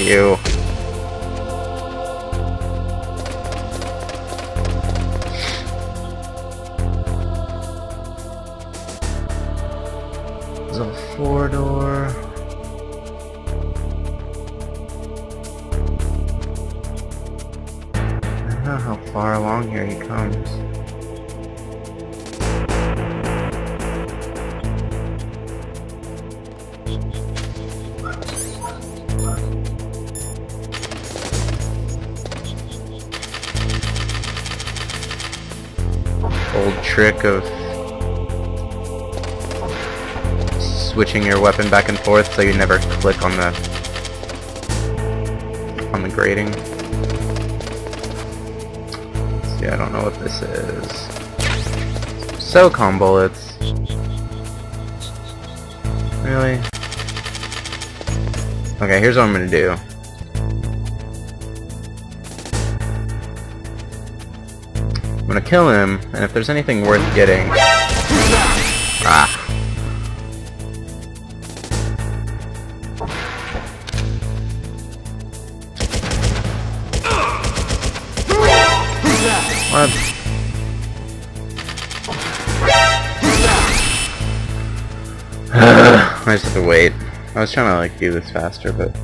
You. Trick of switching your weapon back and forth so you never click on the on the grating. See, I don't know what this is. SOCOM bullets. Really? Okay, here's what I'm gonna do. Gonna kill him, and if there's anything worth getting... Ah. What? I just have to wait. I was trying to like do this faster, but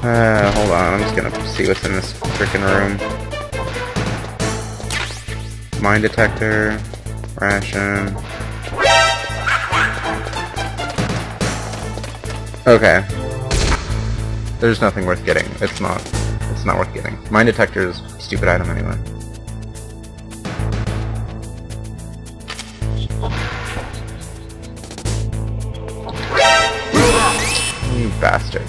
Uh, hold on, I'm just gonna see what's in this freaking room. Mine detector, ration. Okay. There's nothing worth getting. It's not. It's not worth getting. Mine detector is stupid item anyway. You bastard.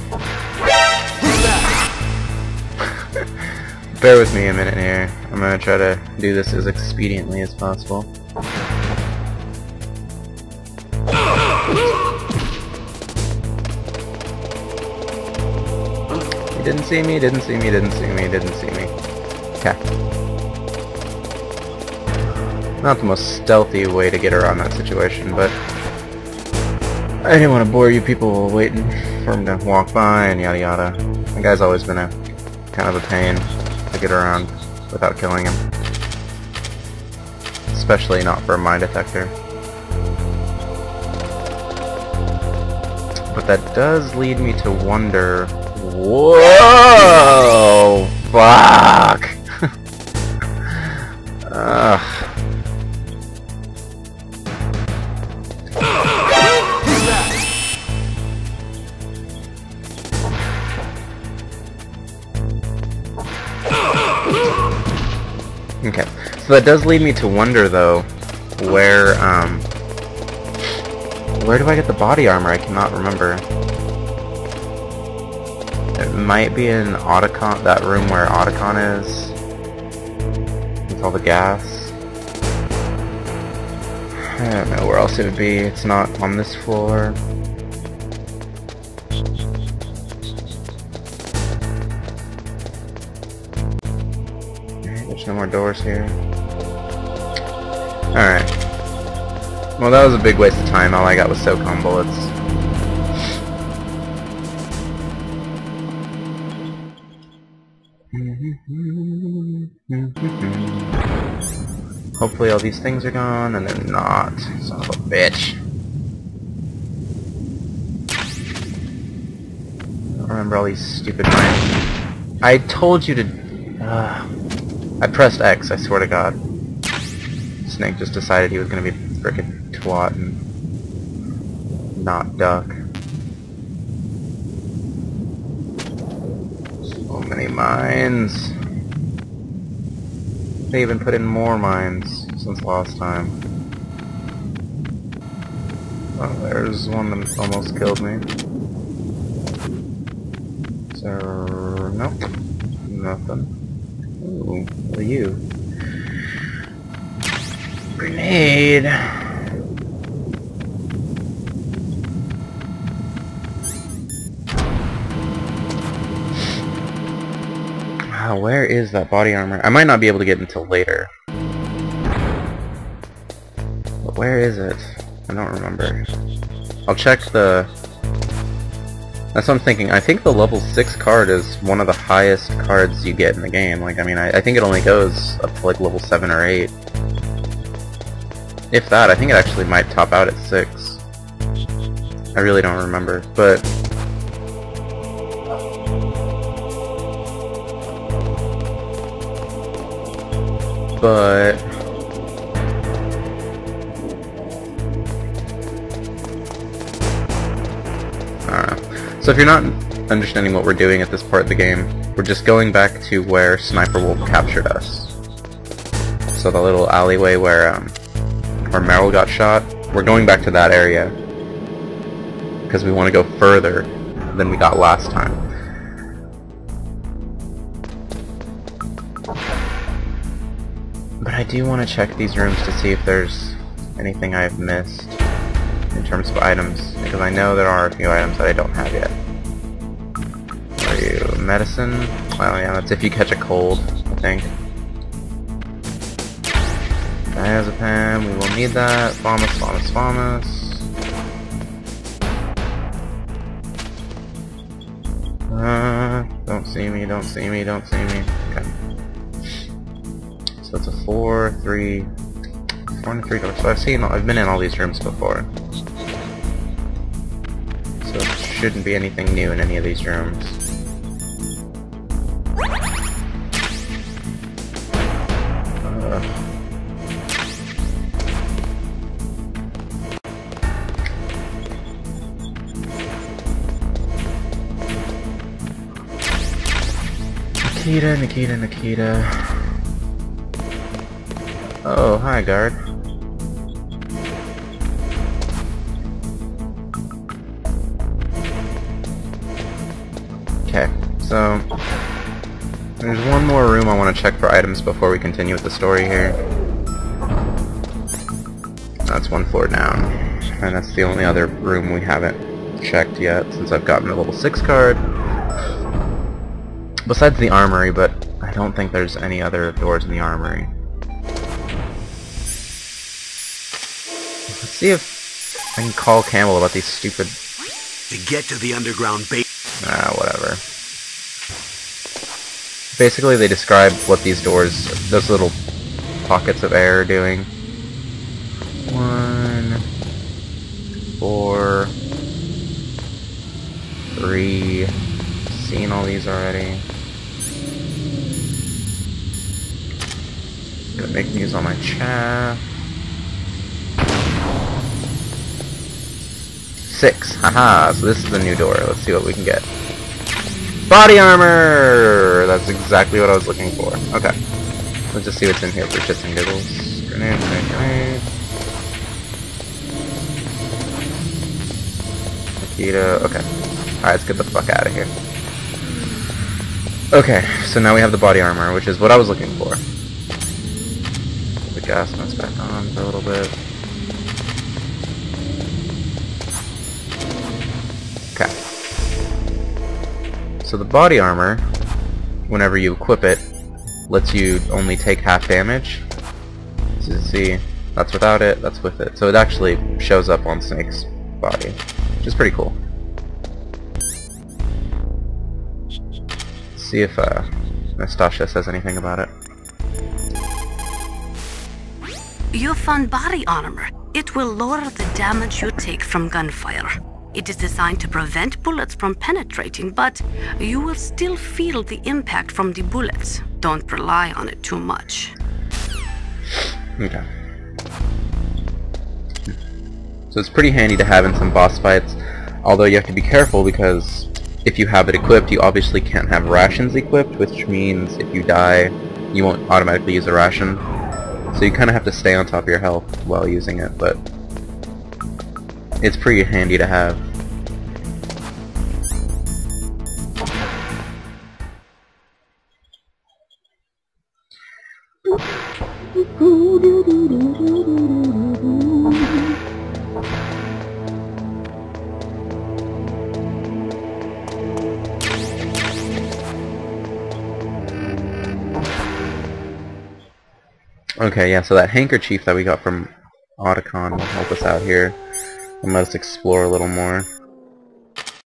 Bear with me a minute here. I'm gonna try to do this as expediently as possible. He didn't see me, didn't see me, didn't see me, didn't see me. Okay. Not the most stealthy way to get around that situation, but I didn't want to bore you people waiting for him to walk by and yada yada. The guy's always been a kind of a pain to get around without killing him. Especially not for a mine detector. But that does lead me to wonder... Whoa! Fuck! That does lead me to wonder though, where, um, where do I get the body armor? I cannot remember. It might be in Otacon, that room where Otacon is, with all the gas. I don't know where else it would be, it's not on this floor. There's no more doors here. Alright. Well, that was a big waste of time. All I got was SOCOM bullets. Hopefully all these things are gone, and they're not. Son of a bitch. I don't remember all these stupid mines. I told you to... Uh, I pressed X, I swear to God. Snake just decided he was gonna be frickin' twat and not duck. So many mines. They even put in more mines since last time. Oh, there's one that almost killed me. So, nope. Nothing. Ooh, are you? Grenade! Ah, where is that body armor? I might not be able to get until later. But where is it? I don't remember. I'll check the... That's what I'm thinking. I think the level 6 card is one of the highest cards you get in the game. Like, I mean, I, I think it only goes up to like level 7 or 8. If that, I think it actually might top out at 6. I really don't remember, but... But... So if you're not understanding what we're doing at this part of the game, we're just going back to where Sniper Wolf captured us. So the little alleyway where, um, where Meryl got shot, we're going back to that area. Because we want to go further than we got last time. But I do want to check these rooms to see if there's anything I've missed in terms of items, because I know there are a few items that I don't have yet. Are you medicine? Well, yeah, that's if you catch a cold, I think. Diazepam, we will need that. Famas, Famas, Famas. Uh, don't see me, don't see me, don't see me. Okay. So it's a four, three, four and three doors. So I've seen, I've been in all these rooms before So shouldn't be anything new in any of these rooms. Uh, Nikita, Nikita, Nikita. Oh, hi, guard. Okay, so, there's one more room I want to check for items before we continue with the story here. That's one floor down. And that's the only other room we haven't checked yet, since I've gotten a level 6 card. Besides the armory, but I don't think there's any other doors in the armory. Let's see if I can call Campbell about these stupid... To get to the underground base... Ah, whatever. Basically, they describe what these doors, those little pockets of air are doing. One, four, three. Seen all these already. Gonna make these on my chat. Six. Haha, so this is the new door. Let's see what we can get. Body armor! That's exactly what I was looking for. Okay. Let's just see what's in here for shits and giggles. Grenade, grenade, grenade. Okay. Alright, let's get the fuck out of here. Okay, so now we have the body armor, which is what I was looking for. Gas mask back on for a little bit. So the body armor, whenever you equip it, lets you only take half damage. So see, that's without it, that's with it. So it actually shows up on Snake's body, which is pretty cool. see if uh, Nastasha says anything about it. You found body armor. It will lower the damage you take from gunfire. It is designed to prevent bullets from penetrating, but you will still feel the impact from the bullets. Don't rely on it too much. Okay. So it's pretty handy to have in some boss fights, although you have to be careful because if you have it equipped, you obviously can't have rations equipped, which means if you die, you won't automatically use a ration. So you kind of have to stay on top of your health while using it, but it's pretty handy to have. Okay, yeah, so that handkerchief that we got from Otacon will help us out here and let us explore a little more.